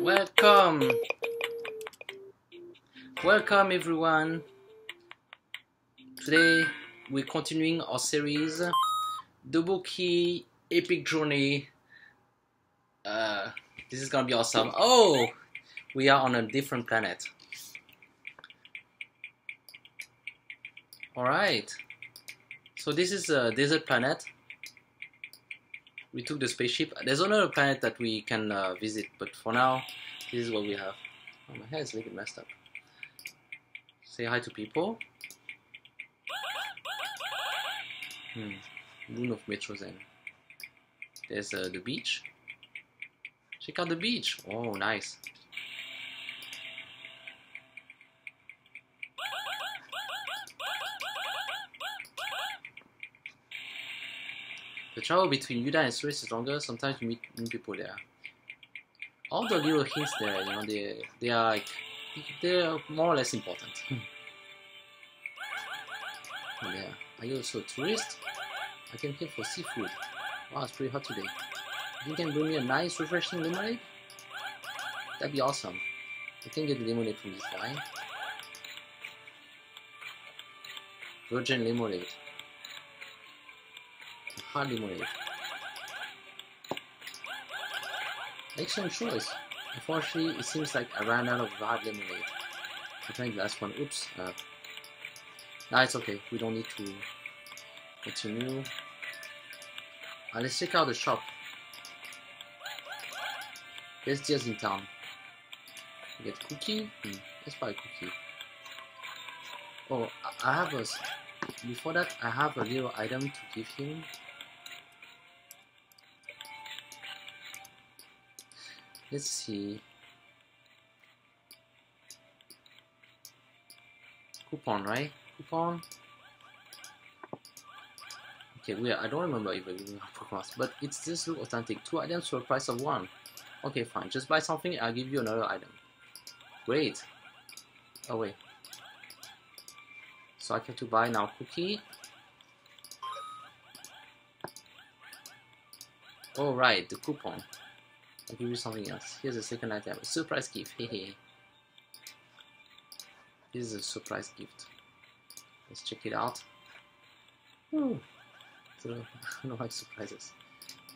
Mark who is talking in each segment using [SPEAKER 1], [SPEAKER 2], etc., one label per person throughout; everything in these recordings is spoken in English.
[SPEAKER 1] Welcome! Welcome everyone! Today we're continuing our series Dobuki Epic Journey. Uh, this is gonna be awesome. Oh! We are on a different planet. Alright. So this is a desert planet we took the spaceship. There's another planet that we can uh, visit, but for now, this is what we have. Oh, my hair is a little bit messed up. Say hi to people. Hmm. Moon of Metrozen. There's uh, the beach. Check out the beach. Oh, nice. The travel between Yuda and Suris is longer. Sometimes you meet new people there. All the little hints there, you know, they they are like they're more or less important. Hmm. oh, yeah. Are you also a tourist? I came here for seafood. Wow, it's pretty hot today. You can bring me a nice, refreshing lemonade? That'd be awesome. I can get lemonade from this guy. Virgin lemonade hard lemonade. Excellent choice. Unfortunately, it seems like I ran out of hard lemonade. I think last one. Oops. Uh, nah, it's okay. We don't need to continue. Uh, let's check out the shop. There's just in town. We get cookie. Hmm, let's buy cookie. Oh, I have a. Before that, I have a little item to give him. Let's see. Coupon right? Coupon? Okay we I don't remember if we have coupons but it's just look authentic. Two items for a price of one. Okay fine. Just buy something I'll give you another item. Great oh wait. So I have to buy now cookie. Oh right the coupon Give you something else. Here's a second item. A surprise gift. Hey, This is a surprise gift. Let's check it out. Ooh. I don't like surprises.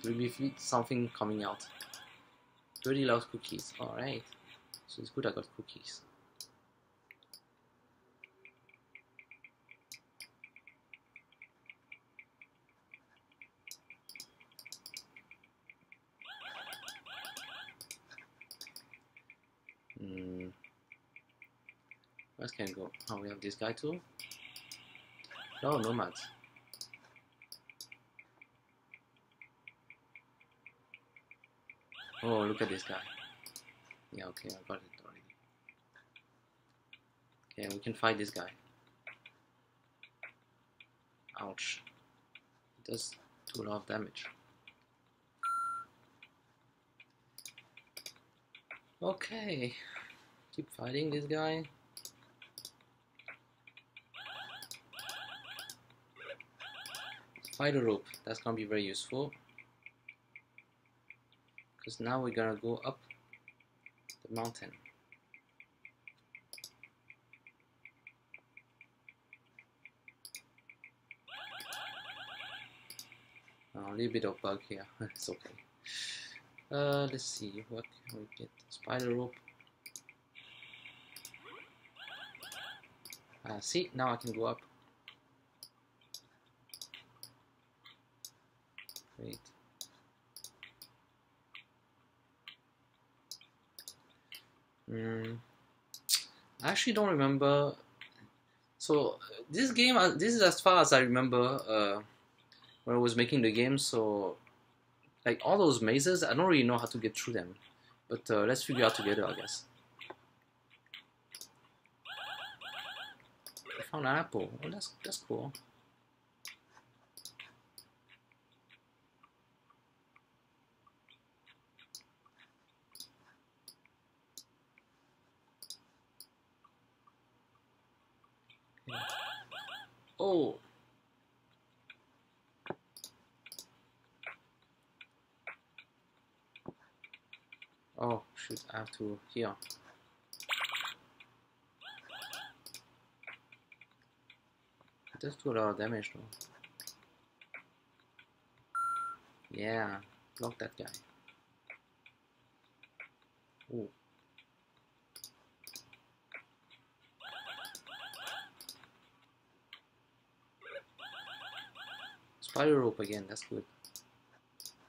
[SPEAKER 1] There will be something coming out. Really loves cookies. Alright. So it's good I got cookies. Hmm. Where can go? Oh, we have this guy too? No, nomads. Oh, look at this guy. Yeah, okay, I got it already. Okay, we can fight this guy. Ouch. It does do a lot of damage. Okay. Keep fighting this guy. spider rope. That's gonna be very useful. Because now we're gonna go up the mountain. A little bit of bug here. It's okay uh, let's see what can we get spider rope uh, see now I can go up Great. Mm, I actually don't remember. So this game, uh, this is as far as I remember uh, when I was making the game. So like all those mazes, I don't really know how to get through them. But uh, let's figure out together, I guess. I found an apple. Oh, that's that's cool. Oh. Oh shoot, I to here. Does do a lot of damage though. Yeah, block that guy. Ooh. Spider rope again, that's good.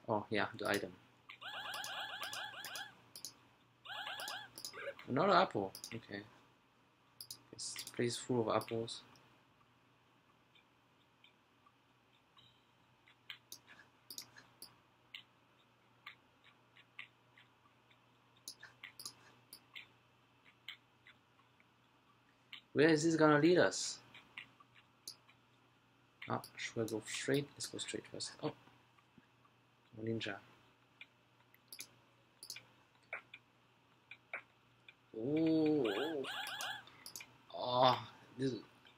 [SPEAKER 1] Oh yeah, the item. Another apple, okay. This place full of apples. Where is this gonna lead us? Ah, should I go straight? Let's go straight first. Oh, ninja. Ooh. Oh, this.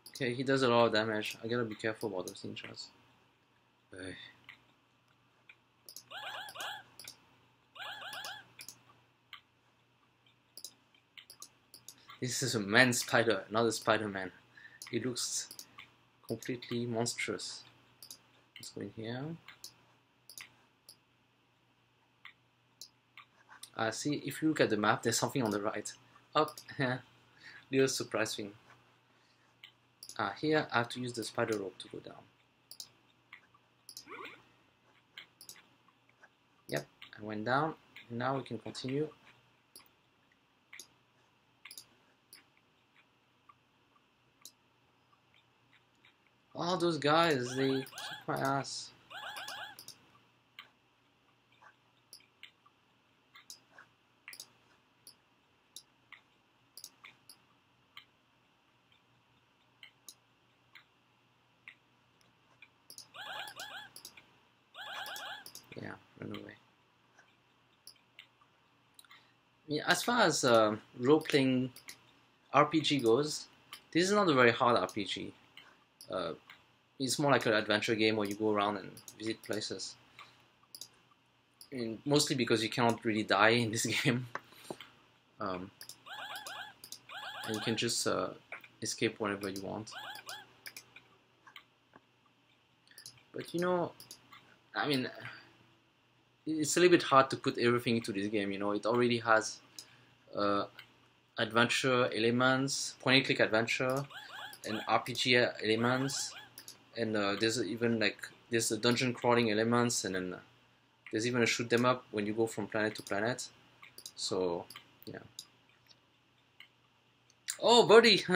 [SPEAKER 1] Okay, he does a lot of damage. I gotta be careful about those ninjas. Ugh. This is a man spider, not a Spider-Man. He looks completely monstrous. Let's go in here. Uh, see, if you look at the map, there's something on the right. Oh, little surprise thing. Ah, here I have to use the spider rope to go down. Yep, I went down. Now we can continue. All those guys, they kick my ass. Yeah, run away. Yeah, as far as uh, role-playing RPG goes, this is not a very hard RPG. Uh, it's more like an adventure game where you go around and visit places. And mostly because you cannot really die in this game. Um, and you can just uh, escape whenever you want. But you know, I mean, it's a little bit hard to put everything into this game. You know, it already has uh, adventure elements, point-and-click adventure, and RPG elements, and uh, there's even like there's a dungeon crawling elements, and then uh, there's even a shoot them up when you go from planet to planet. So yeah. Oh, buddy!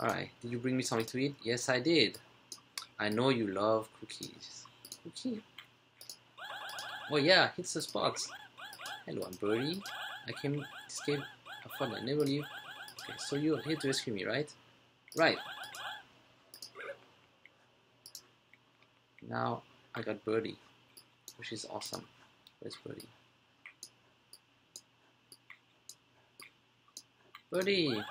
[SPEAKER 1] Alright, did you bring me something to eat? Yes, I did. I know you love cookies. Cookie? Oh yeah, hits the spots. Hello, I'm Birdie. I came to escape. I thought I'd never. Okay, so you're here to rescue me, right? Right. Now I got Birdie, which is awesome. Where's Birdie? Birdie!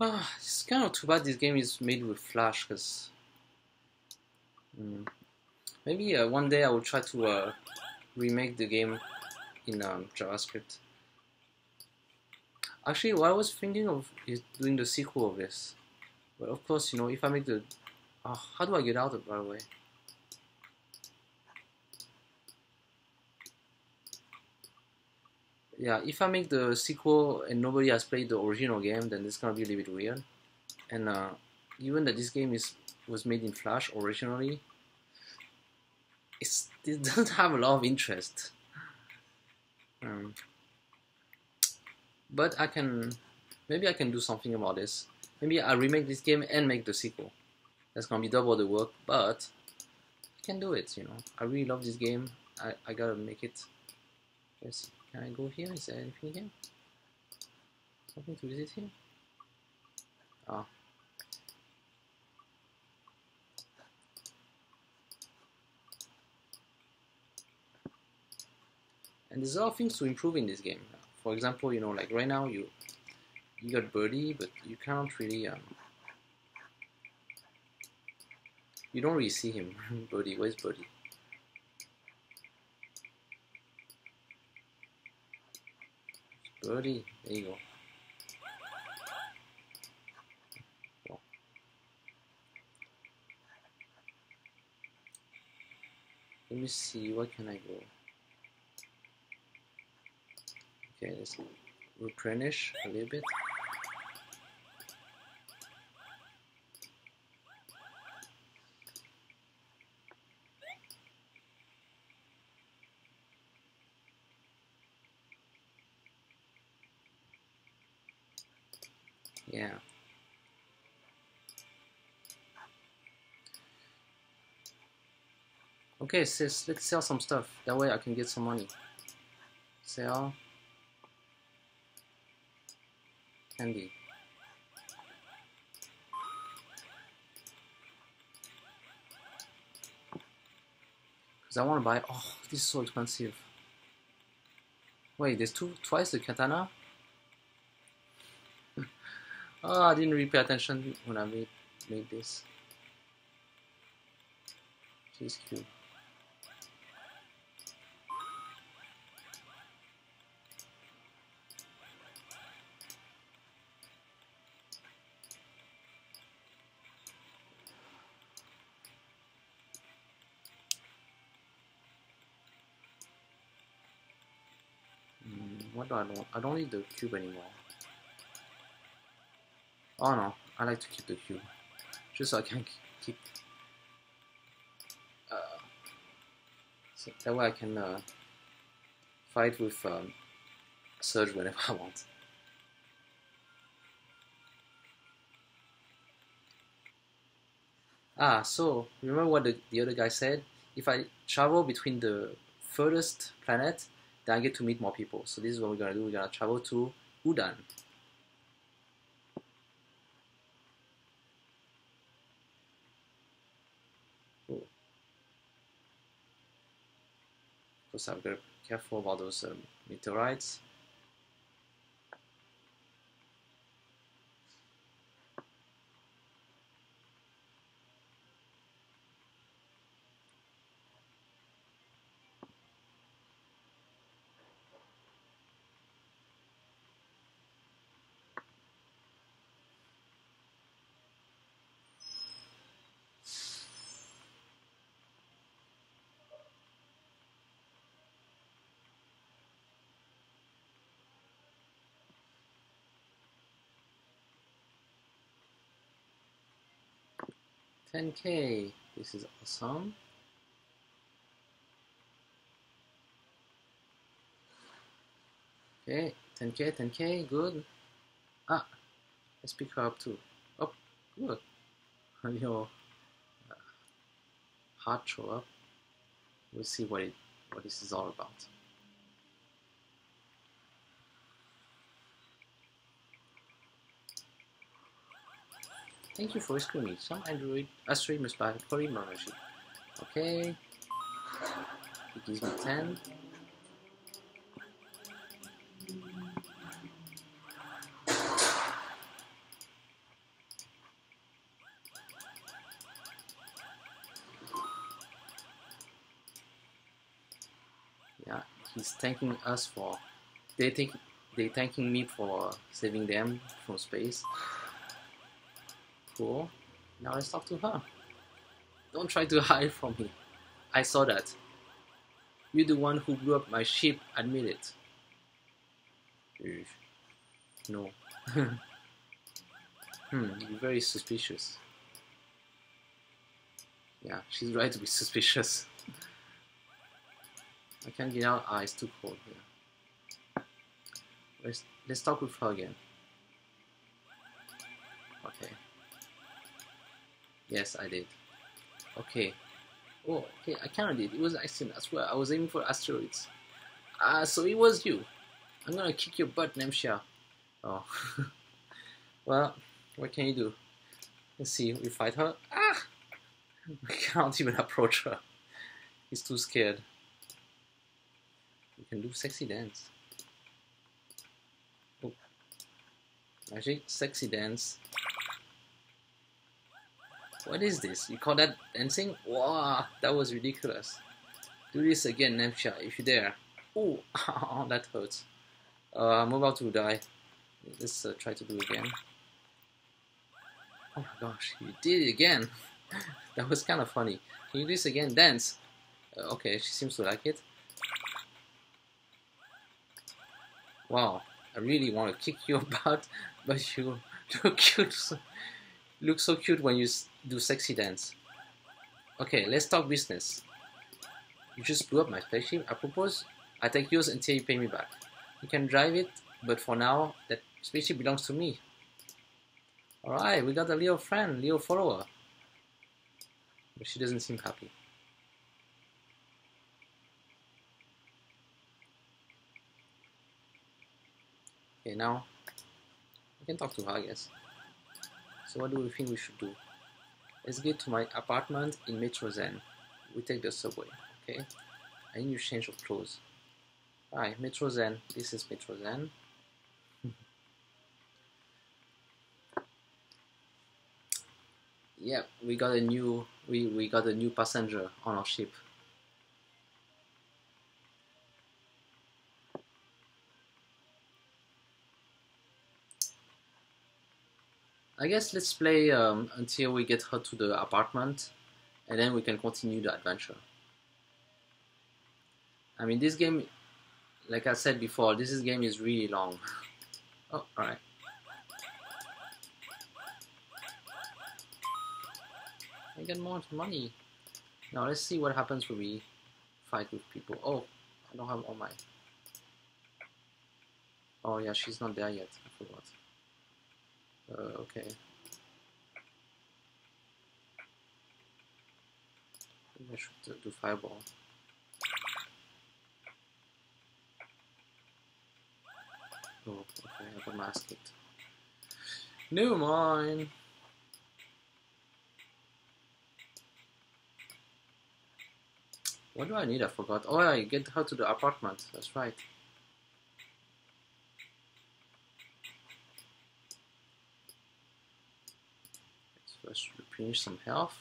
[SPEAKER 1] Ah, it's kind of too bad this game is made with Flash, because mm, maybe uh, one day I will try to uh, remake the game in um, JavaScript. Actually, what I was thinking of is doing the sequel of this. But of course, you know, if I make the... Oh, how do I get out of it, by the way? yeah, if I make the sequel and nobody has played the original game, then it's gonna be a little bit weird. And uh, given that this game is was made in Flash originally, it's, it doesn't have a lot of interest. Um, but I can, maybe I can do something about this. Maybe I remake this game and make the sequel. That's gonna be double the work, but I can do it. You know, I really love this game. I I gotta make it. Can I go here? Is there anything here? Something to visit here? Ah. And there's a lot of things to improve in this game. For example, you know, like right now you you got birdie, but you can't really um, you don't really see him. birdie, where's birdie? Birdie, there you go. Let me see, what can I go? Okay, let's replenish a little bit. Yeah. Okay, sis, let's sell some stuff. That way I can get some money. Sell. Candy. Because I want to buy... Oh, this is so expensive. Wait, there's two twice the katana? oh, I didn't really pay attention when I made, made this. She's cute. Do I don't I don't need the cube anymore. Oh no, I like to keep the cube. Just so I can keep uh, so that way I can uh, fight with um, Surge whenever I want. Ah, so remember what the, the other guy said? If I travel between the furthest planet then I get to meet more people. So this is what we're gonna do. We're gonna travel to Udan. Cool. I've got to be careful about those um, meteorites. 10k. This is awesome. Okay, 10k, 10k, good. Ah, let's pick her up too. Oh, good. Your uh, heart show up. We'll see what it what this is all about. Thank you for rescuing me. Some android asteroid misplaced polymergy. Okay. It gives me 10. Yeah, he's thanking us for they think they thanking me for saving them from space. Now let's talk to her. Don't try to hide from me. I saw that. You're the one who blew up my ship, admit it. No. hmm, you're very suspicious. Yeah, she's right to be suspicious. I can't get out. Ah, it's too cold here. Let's, let's talk with her again. Okay. Yes, I did. Okay. Oh, okay, I kinda did. It was accident, I swear. I was aiming for asteroids. Ah, uh, so it was you. I'm gonna kick your butt, Nemsha. Oh. well, what can you do? Let's see, we fight her. Ah! We can't even approach her. He's too scared. We can do sexy dance. Oh. Magic, sexy dance. What is this? You call that dancing? Wow, that was ridiculous. Do this again, Nemsha, if you dare. Oh, that hurts. Uh, I'm about to die. Let's uh, try to do it again. Oh my gosh, you did it again. that was kind of funny. Can you do this again? Dance. Uh, okay, she seems to like it. Wow, I really want to kick your butt, but you look cute. look so cute when you do sexy dance. Okay, let's talk business. You just blew up my spaceship. I propose I take yours until you pay me back. You can drive it, but for now, that spaceship belongs to me. Alright, we got a little friend, little follower. But she doesn't seem happy. Okay, now, I can talk to her, I guess. So what do we think we should do? Let's get to my apartment in Metro Zen. We take the subway, okay? I need to change of clothes. Hi, Metro Zen. This is Metro Zen. yep, we got a new we, we got a new passenger on our ship. I guess let's play um, until we get her to the apartment and then we can continue the adventure. I mean this game, like I said before, this game is really long. oh, alright. I get more money. Now let's see what happens when we fight with people. Oh, I don't have all my... Oh yeah, she's not there yet. I forgot. Uh, okay. I should do fireball. Oh, okay, I a mask it. Never. What do I need? I forgot. Oh, I get her to the apartment. That's right. Let's replenish some health.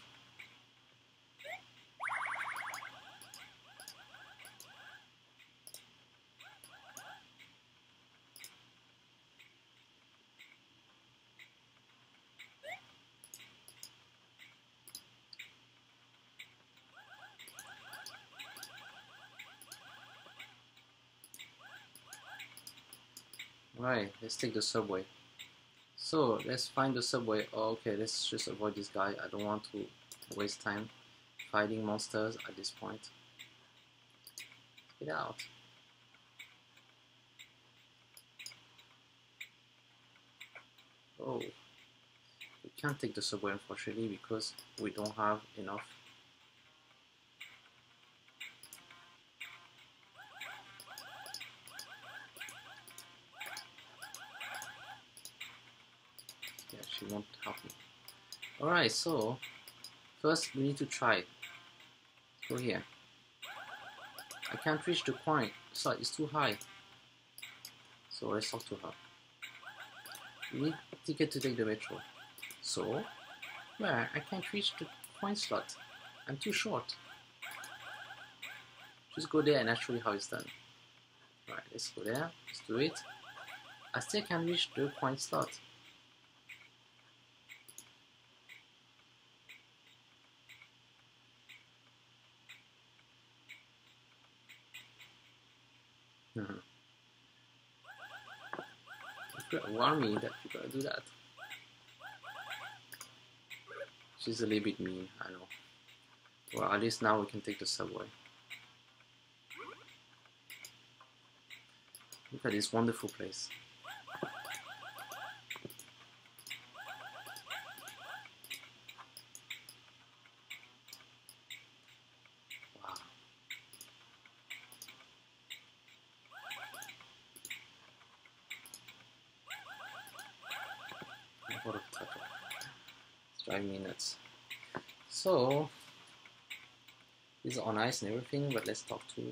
[SPEAKER 1] Right, let's take the subway. So let's find the subway. Oh, okay, let's just avoid this guy. I don't want to waste time fighting monsters at this point. Get out. Oh, we can't take the subway unfortunately because we don't have enough she won't help me. Alright, so first we need to try. Go here. I can't reach the coin, so it's too high. So let's talk to her. We need ticket to take the metro. So, where? I can't reach the coin slot. I'm too short. Just go there and I'll show you how it's done. Alright, let's go there. Let's do it. I still can't reach the coin slot. Mm-hmm. You could warn that gotta do that. She's a little bit mean, I know. Well, at least now we can take the subway. Look at this wonderful place. driving me nuts. So, it's on ice and everything, but let's talk to.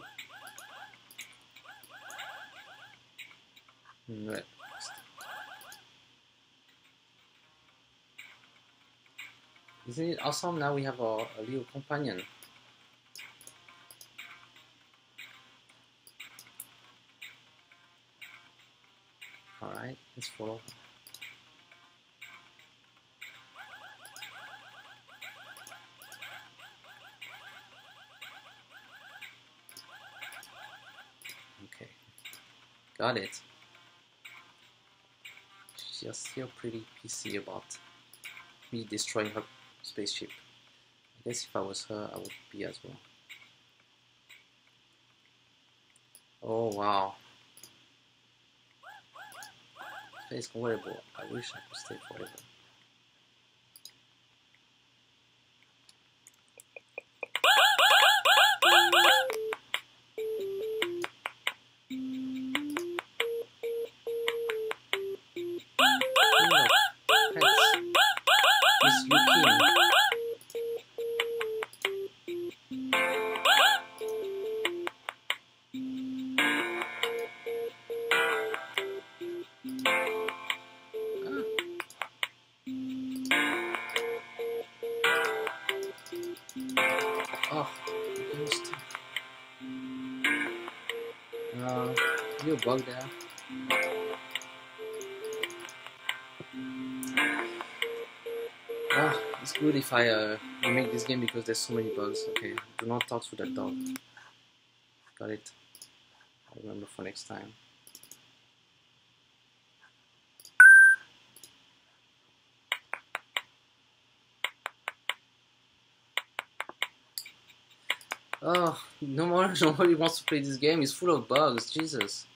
[SPEAKER 1] Right. Isn't it awesome? Now we have a, a little companion. Alright, let's follow. Got it. She's still pretty pissy about me destroying her spaceship. I guess if I was her, I would be as well. Oh wow. Space convertible. I wish I could stay forever. Uh, you bug there? Ah, it's good if I uh, remake this game because there's so many bugs. Okay, do not talk to that dog. Got it. I remember for next time. Oh, no more, nobody wants to play this game. It's full of bugs. Jesus.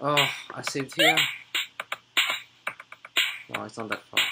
[SPEAKER 1] Oh, I saved here. No, it's not that far.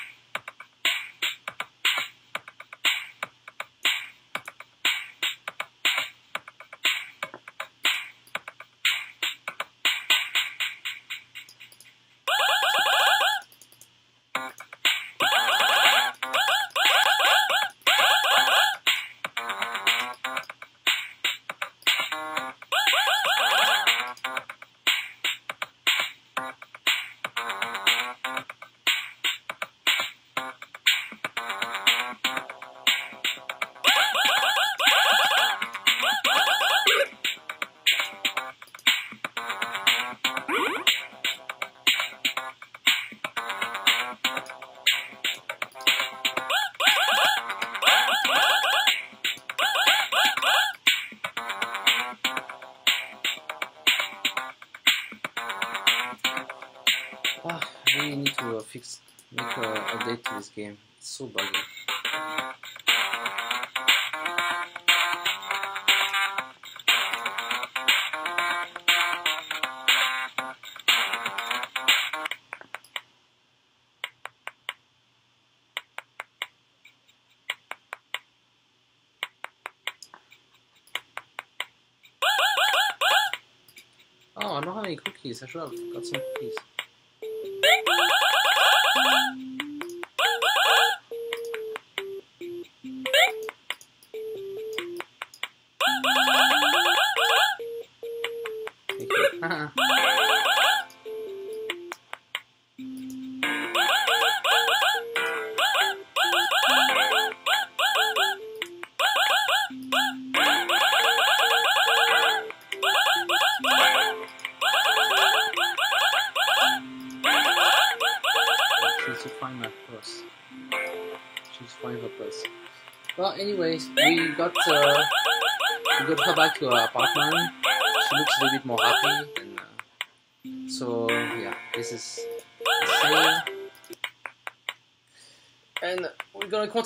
[SPEAKER 1] Fix, make an update to this game. It's so buggy. Oh, I don't have any cookies. I should have got some cookies. Thank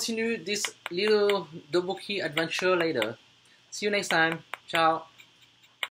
[SPEAKER 1] continue this little Dobuki adventure later. See you next time. Ciao.